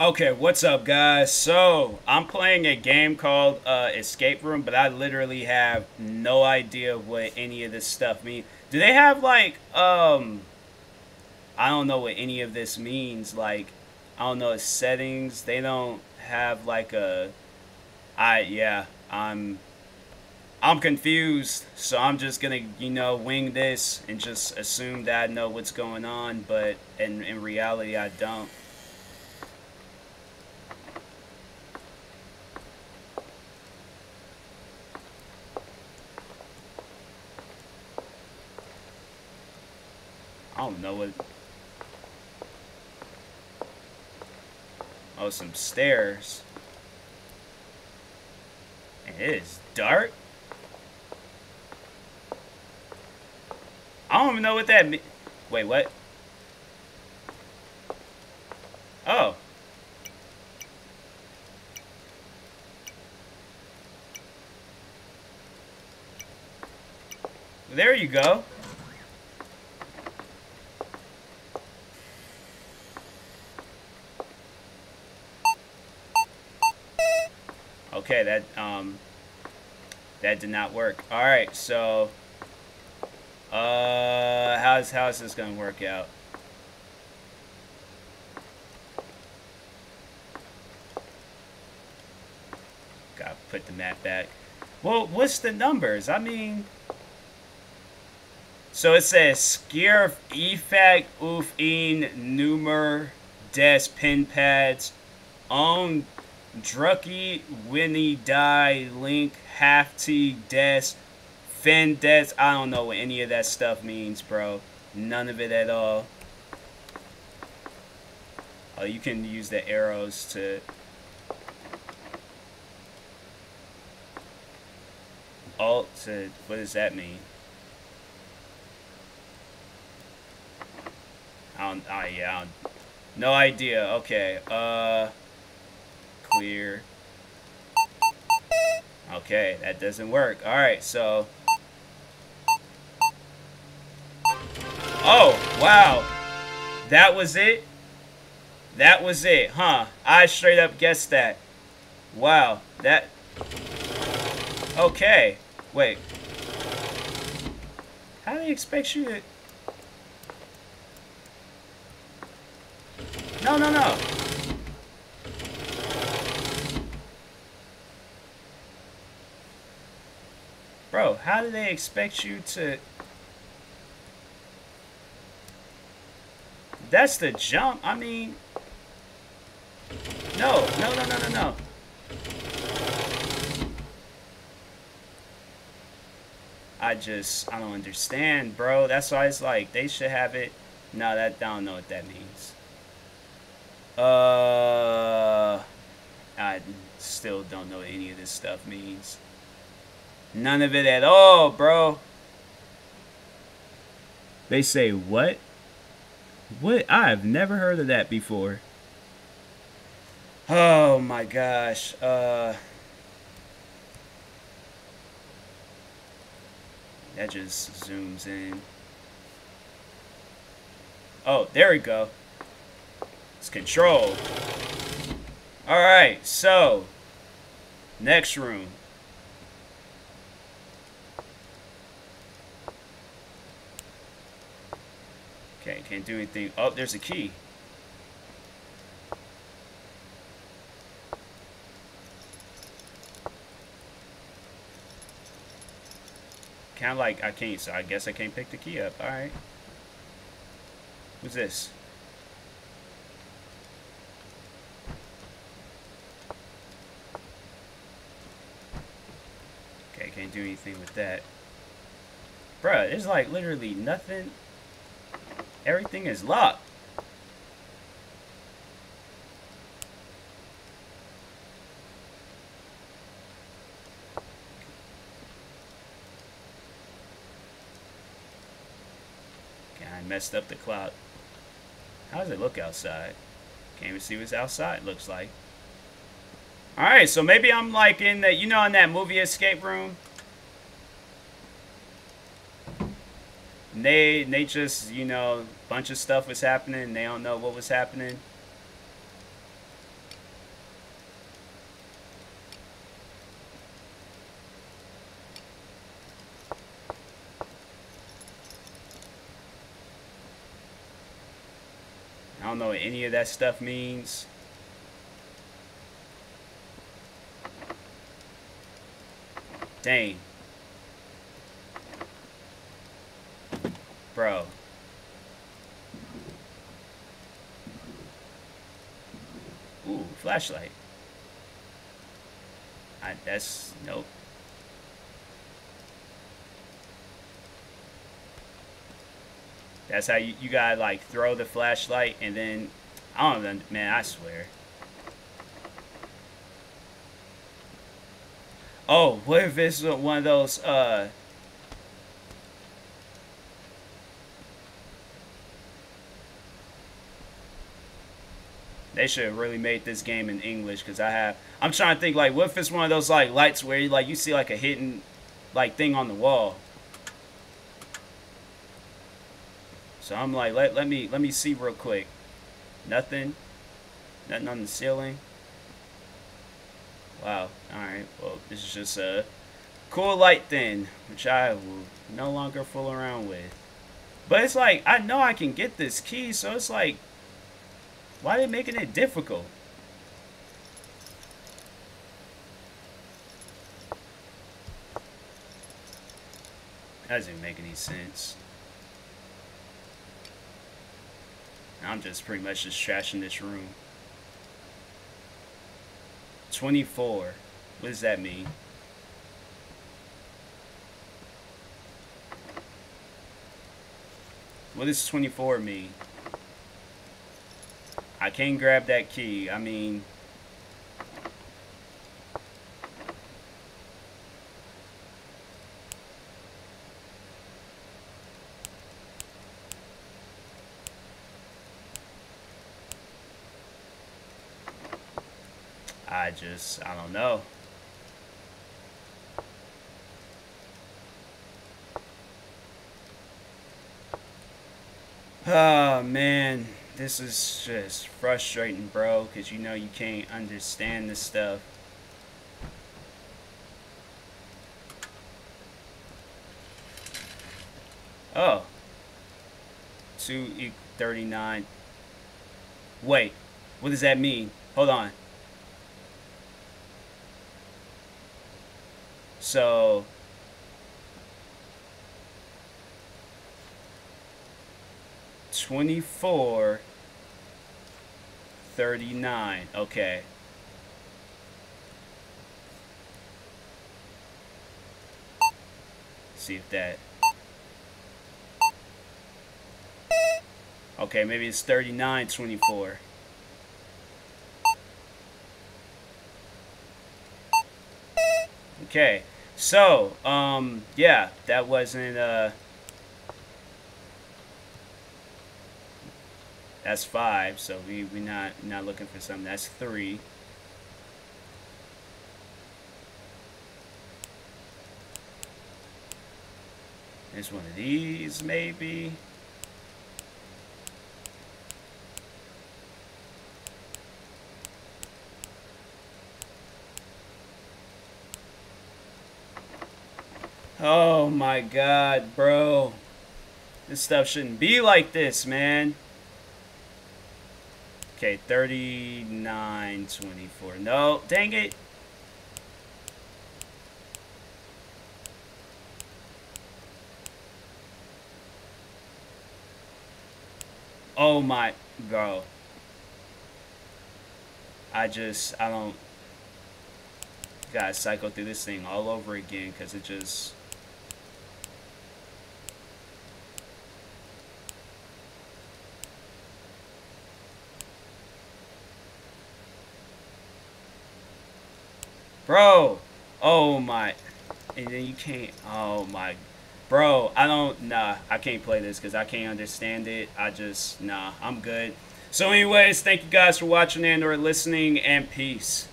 Okay, what's up, guys? So, I'm playing a game called uh, Escape Room, but I literally have no idea what any of this stuff means. Do they have, like, um... I don't know what any of this means. Like, I don't know, settings. They don't have, like, a... I, yeah, I'm... I'm confused, so I'm just gonna, you know, wing this and just assume that I know what's going on, but in, in reality, I don't. I don't know what... Oh, some stairs. It is dark. I don't even know what that means. Wait, what? Oh. There you go. Okay, that um that did not work. All right, so uh how's how's this to work out? Got to put the map back. Well, what's the numbers? I mean so it says Skier Efag Uf in Numer Des Pin Pads on Drucky, Winnie, Die, Link, Hafty, Des, Fin, Des. I don't know what any of that stuff means, bro. None of it at all. Oh, you can use the arrows to... Alt to... What does that mean? I don't... Oh, yeah. I Don't, no idea. Okay. Uh clear. Okay, that doesn't work. Alright, so... Oh, wow. That was it? That was it, huh? I straight up guessed that. Wow, that... Okay. Wait. How do they expect you to... No, no, no. Bro, how do they expect you to... That's the jump. I mean... No, no, no, no, no, no. I just, I don't understand, bro. That's why it's like, they should have it. No, that, I don't know what that means. Uh, I still don't know what any of this stuff means. None of it at all, bro. They say what? What? I've never heard of that before. Oh my gosh. Uh That just zooms in. Oh, there we go. It's control. Alright, so next room. Can't do anything. Oh, there's a key. Kind of like, I can't, so I guess I can't pick the key up. Alright. What's this? Okay, can't do anything with that. Bruh, there's like literally nothing Everything is locked. Okay, I messed up the clock. How does it look outside? Can't even see what's outside looks like. Alright, so maybe I'm like in that, you know in that movie Escape Room? And they and they just you know bunch of stuff was happening. They don't know what was happening. I don't know what any of that stuff means. Dang. Bro. Ooh, flashlight. I, that's, nope. That's how you, you gotta like throw the flashlight and then, I don't know, man, I swear. Oh, what if it's one of those, uh, They should have really made this game in English because I have. I'm trying to think like, what if it's one of those like lights where you like you see like a hidden like thing on the wall. So I'm like, let let me let me see real quick. Nothing. Nothing on the ceiling. Wow. All right. Well, this is just a cool light thing, which I will no longer fool around with. But it's like I know I can get this key, so it's like why are they making it difficult? That doesn't make any sense. I'm just pretty much just trashing this room. 24. What does that mean? What does 24 mean? I can't grab that key. I mean... I just, I don't know. Oh, man this is just frustrating, bro, because you know you can't understand this stuff. Oh. 2 39. Wait, what does that mean? Hold on. So, 24, 39. Okay. See if that... Okay, maybe it's 39, 24. Okay, so, um, yeah, that wasn't, uh... That's five, so we we not not looking for something. That's three. There's one of these, maybe. Oh my god, bro. This stuff shouldn't be like this, man. Okay, 39, 24. No, dang it. Oh my, bro. I just, I don't, gotta cycle through this thing all over again because it just, Bro. Oh my. And then you can't. Oh my. Bro, I don't. Nah, I can't play this because I can't understand it. I just. Nah, I'm good. So, anyways, thank you guys for watching and or listening, and peace.